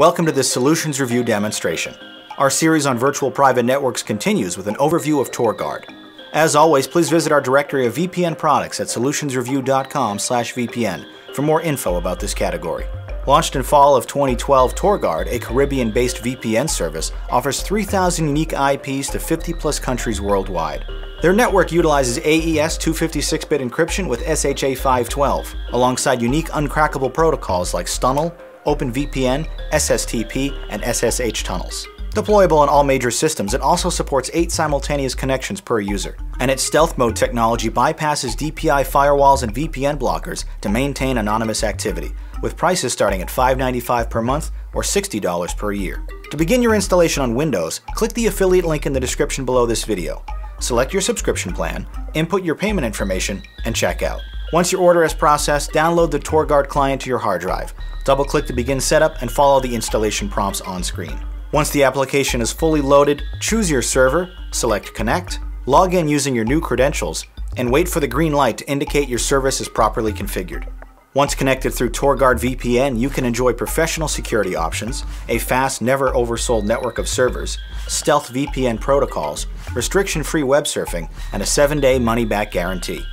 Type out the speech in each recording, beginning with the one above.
Welcome to this Solutions Review demonstration. Our series on virtual private networks continues with an overview of TorGuard. As always, please visit our directory of VPN products at solutionsreview.com/vpn for more info about this category. Launched in fall of 2012, TorGuard, a Caribbean-based VPN service, offers 3,000 unique IPs to 50 plus countries worldwide. Their network utilizes AES 256-bit encryption with SHA 512, alongside unique uncrackable protocols like STUNNEL, OpenVPN, SSTP, and SSH tunnels. Deployable on all major systems, it also supports 8 simultaneous connections per user. And its stealth mode technology bypasses DPI firewalls and VPN blockers to maintain anonymous activity, with prices starting at $5.95 per month or $60 per year. To begin your installation on Windows, click the affiliate link in the description below this video. Select your subscription plan, input your payment information, and check out. Once your order is processed, download the TorGuard client to your hard drive. Double-click to begin setup and follow the installation prompts on screen. Once the application is fully loaded, choose your server, select Connect, log in using your new credentials, and wait for the green light to indicate your service is properly configured. Once connected through TorGuard VPN, you can enjoy professional security options, a fast, never oversold network of servers, stealth VPN protocols, restriction-free web surfing, and a 7-day money-back guarantee.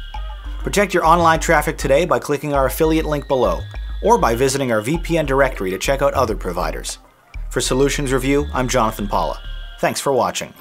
Protect your online traffic today by clicking our affiliate link below, or by visiting our VPN directory to check out other providers. For Solutions Review, I'm Jonathan Paula. Thanks for watching.